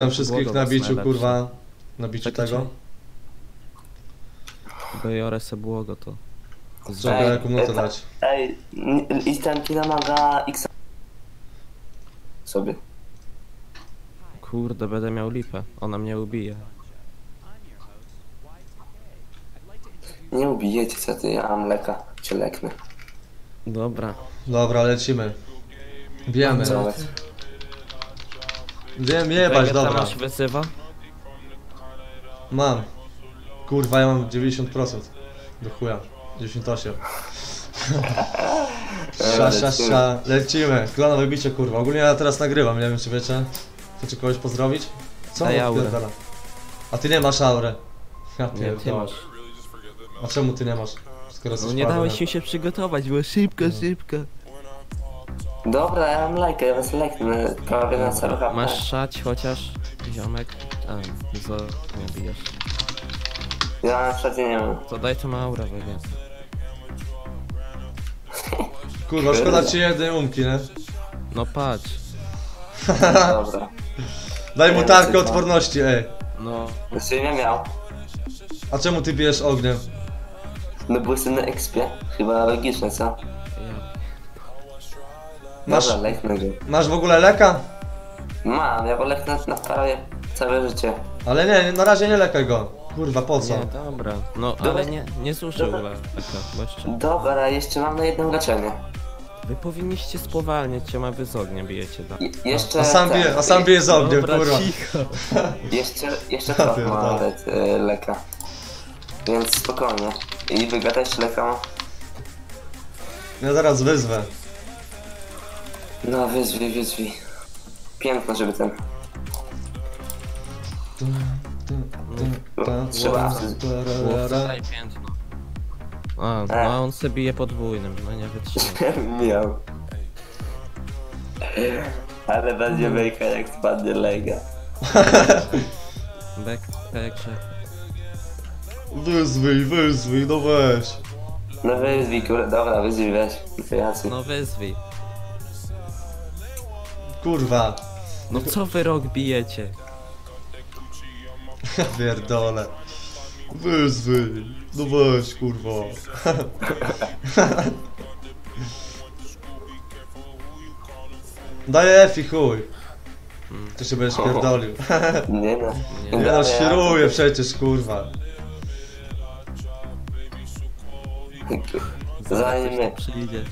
Witam wszystkich na biciu, kurwa. Na biciu Czekaj, tego. Biorę se błogo to. Żeby Ej, jaką notę dać. Ej, n- i ten Pinamaga X sobie. Kurde, będę miał lipę. Ona mnie ubije. Nie ubijecie co ty, ja mam leka, cię leknę. Dobra. Dobra, lecimy. Wiemy. Co? Wiem, jebać, dobra. masz wyzywa? Mam. Kurwa, ja mam 90%. Do chuja. 98. Sza, sza, sza. Lecimy. Klonowe bicie, kurwa. Ogólnie ja teraz nagrywam, nie wiem czy wiecie. Chcecie kogoś pozdrowić? Co? Daj aurę. Odpierdala. A ty nie masz aurę. Ja Nie, ty pierdolę. masz. A czemu ty nie masz? Skoro No jesteś nie padem, dałeś mi się przygotować, było szybko, szybko. Dobra, ja mam lajkę, ja was leknę prawie na cały HP. Masz szać chociaż, ziomek? A, zo, nie bijesz. Ja na przykład nie mam. To daj to aurę, Wegeta. Kurwa, szkoda ci jednej umki, nie? No patrz. Dobra. Daj mu Nie, tarkę no, odporności, ej. No, Znaczy nie miał. A czemu ty bijesz ogniem? No bo jestem na expie. Chyba logiczne, co? Masz, Dobra, go. masz w ogóle leka? Mam, ja go leknę na prawie całe życie. Ale nie, na razie nie lekaj go. Kurwa, po co? Nie, dobra. No, Dobra. ale nie, nie zużył Dobra. bo jeszcze... Dobra, jeszcze mam na jedno leczenie. Wy powinniście spowalniać się, a wy z ognia bijecie, tak? Je- jeszcze A sam ten- bije, a sam bije z ogniem, Dobra, kurwa. cicho. Jeszcze, jeszcze Ja trochę ma pierdolę. nawet y, leka. Więc spokojnie. I wygadać leka. Ja zaraz wyzwę. No wyzwij, wyzwij. Piękno, żeby ten. Trzeba. Piętno. A, no a on sobie bije podwójnym, no nie wytrzymam. Miał. Ale będzie bejka jak spadnie lega. Bek, bekże. Wyzwij, wyzwij, no weź. No wyzwij, kurde, dobra, wyzwij, weź. Wyjacy. No wyzwij. Kurwa. No co wy rok bijecie? Ja pierdolę. Wyzwij. No weź, kurwa. Daję F i chuj. Ty się będziesz pierdolił. Nie no. Nie. Ja no świruję przecież, kurwa. Przyjdzie.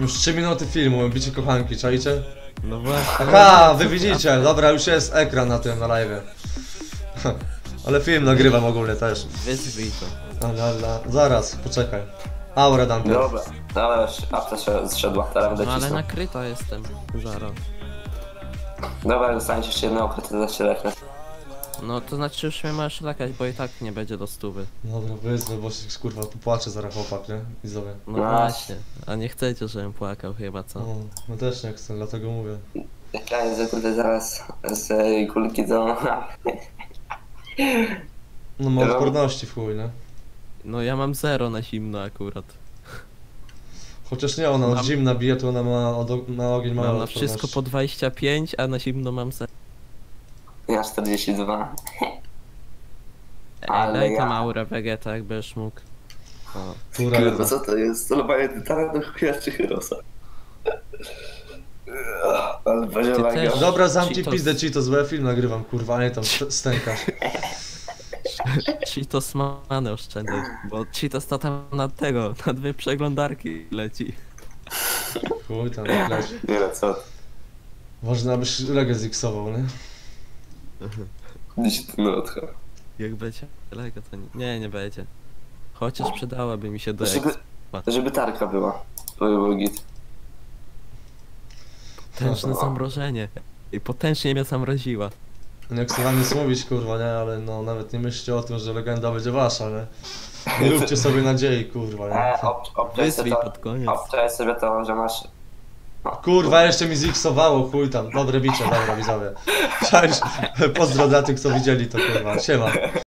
Już 3 minuty filmu, bicie kochanki, czajcie? No właśnie. Aha, wy widzicie, dobra, już jest ekran na tym, na live. Ale film nagrywam ogólnie też. Wyzwij to. Ale, ale, zaraz, poczekaj. Aura dam pierwszy. Dobra, dobra, już apta się zszedła, teraz będę No ale nakryta jestem. Zaraz. Dobra, dostaniesz jeszcze jedną to się leknę. No to znaczy już mnie masz lakać, bo i tak nie będzie do stówy. Dobra, wyzwę, bo się kurwa popłaczę zaraz chłopak, nie? Widzowie. No No. właśnie. A nie chcecie, żebym płakał chyba, co? No, no też nie chcę, dlatego mówię. Jak ja jest kurde zaraz z kulki do... No ma odporności w chuj, nie? No ja mam zero na zimno akurat. Chociaż nie, ona od Mam- zimna bije, to ona ma na ogień ma Mam na wszystko po 25, a na zimno mam zero. Ja 42. Ej, Ale daj ja- tam aurę Vegeta, jakbyś mógł. O. Kurwa, co to jest? Celowanie tytana do czy Herosa? Ale też. Dobra, zamknij Cheetos. pizdę, Cheetos, bo ja film nagrywam, kurwa, nie tam st- stękasz. Cheetos manę oszczędzaj, bo Cheetos to tam na tego, na dwie przeglądarki leci. Chuj tam, leć. Nie co? Ważne, abyś legę ziksował, nie? Dziś ten odcha. Jak będzie Lego to nie, nie, nie będzie. Chociaż przydałaby mi się do Żeby, ekspa. żeby tarka była. To by był git. Potężne zamrożenie. I potężnie mnie zamroziła. Nie chcę wam nic mówić, kurwa, nie? Ale no, nawet nie myślcie o tym, że legenda będzie wasza, nie? Nie róbcie sobie nadziei, kurwa, nie? Ob, obczaj sobie pod to, koniec. obczaj sobie to, że masz... Kurwa, jeszcze mi ziksowało, chuj tam. Dobre bicie, dobra, widzowie. Cześć, pozdro dla tych, co widzieli to, kurwa. Siema.